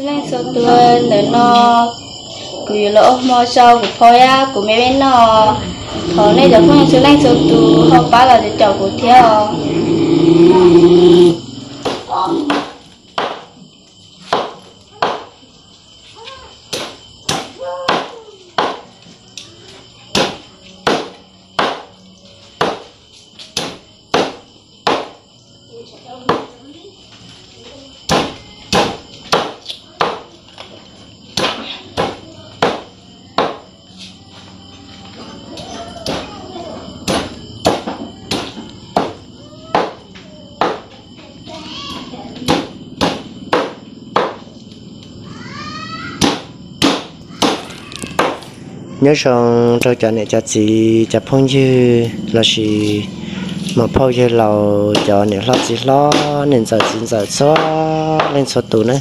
trong lên số tuần để nó cứ lỗ, mò sâu của phơi á của mấy bên nó họ ờ, nên giờ không thứ lên số tu họ ba là để chọn của theo Thank you. Nhớ rằng cho cha này cha chỉ cha phong như là gì mà phong như là cho này lo gì lo nên giờ xin giờ xóa lên số tụ nữa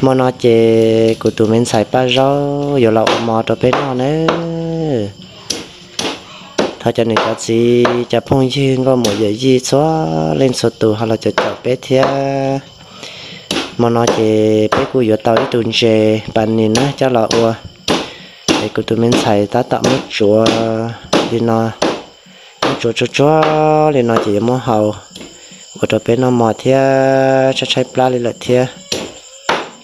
mà nó chè của tụi mình xài ba rau giờ lẩu mò cho bên nó nữa thôi cho nên cha chỉ cha phong như có một giờ gì xóa lên số tụ hay là cho cho bé thia. Mà nó chè bé của giờ tao đi tuần chè bạn nhìn nó cho là ua để cứ tụi mình xài ta tạo một chỗ đi nó, một chỗ chỗ chỗ đi nó chỉ mua hậu. Một chỗ bên nó mò thia cho chạy pla lên lại thia.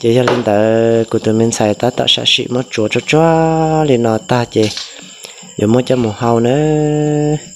Chỉ cho linh tới cứ tụi mình xài ta tạo sẽ sĩ một chỗ chỗ chỗ đi nó ta chỉ giờ mua cho một hậu nữa.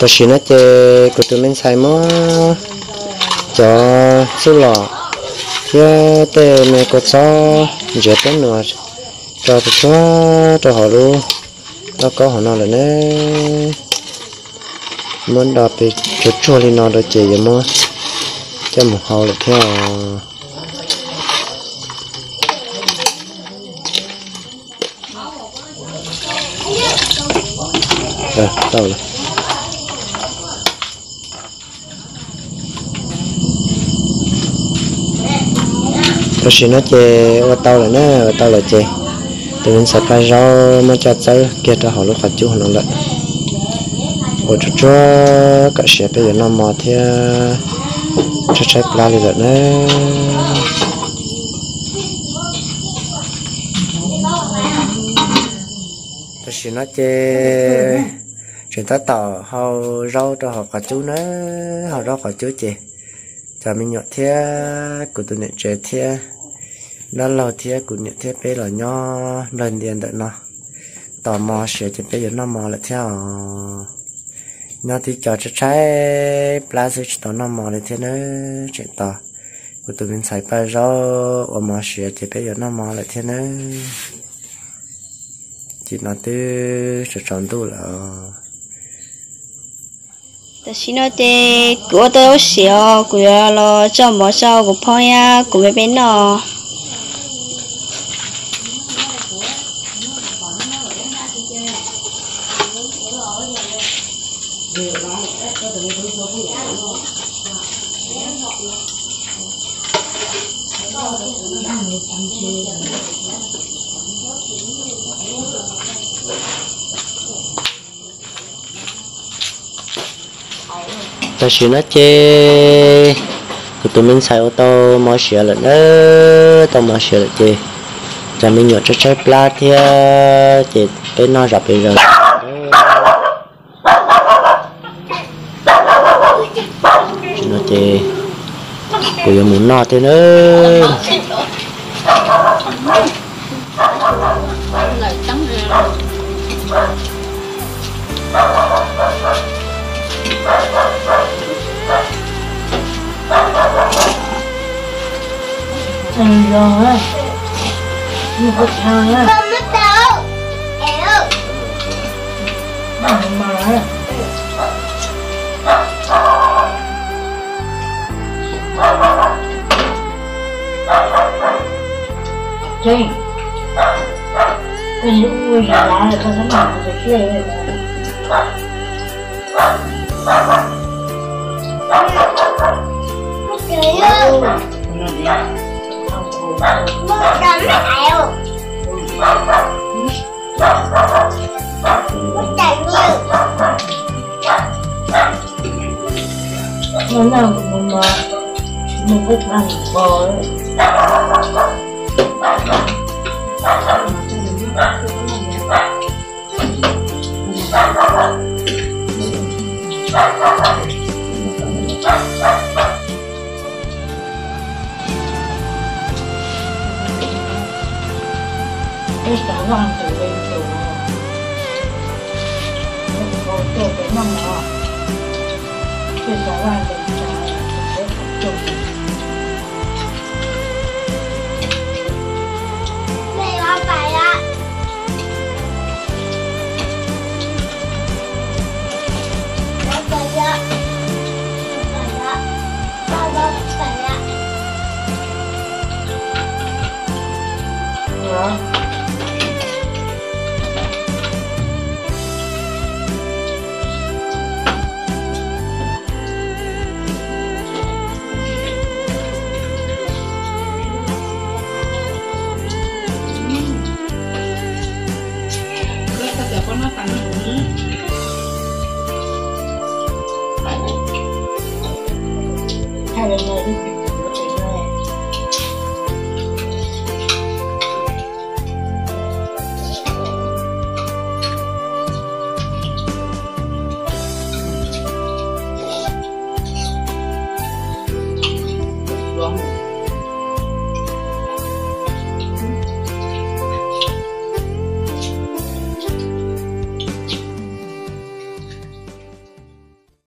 tôi xin nói chơi của tụi mình xài mó cho số lò kia tê mẹ có cho dễ tên nữa. Cho tụi cho cho họ luôn. Nó có họ nào là nè. Muốn đọc thì chút chua lên nó được chơi vậy mà cho một hồ được theo rồi. Tao rồi tôi xin nó chê ô tao là nó ô tao là chê. Tôi mình sẽ cái rau mà cho tới kia cho họ lúc họ chú họ nó lợi ô chú chú cả sẽ bây giờ nó mò theo cho trái pla lên rồi đấy. Tôi xin nói chê. Chuyện ta tỏ họ rau cho họ cả chú nữa. Họ rau cả chú chị, cho mình nhọt thế của tụi nhận trẻ thế đó là thế của nhận thế bé là nho lần điện đợi nó. Tò mò sẽ chỉ bây giờ nó mò lại theo nó thì cho cho trái plastic cho nó mò lên thế nữa chỉ to. Của tụi mình xài bao giờ, ở mò sữa thì bây giờ nó mò lại thế nữa, chỉ nó tư sẽ tròn tu là ờ. ta xin nói thế của tôi sữa của lo cho mò sau của phong ya của mấy bên nó ta chỉ nó chê. Của tụi mình xài ô tô, mò xe là đó tao mò xe là chê. Cho mình nhổ cho trái plat thì ờ, chê. Bên nó rập bây giờ nó chê của giờ muốn nó thế nữa thành rồi một cái thằng á. Con mất đâu Em mà mà cái kia đấy. Mất trời ơi Mất đấm ẹo Mất trời như Nó làm một mà một cái thằng bò ấy cái cả từ lên từ nó tôi cái năm cái cả làm từ cái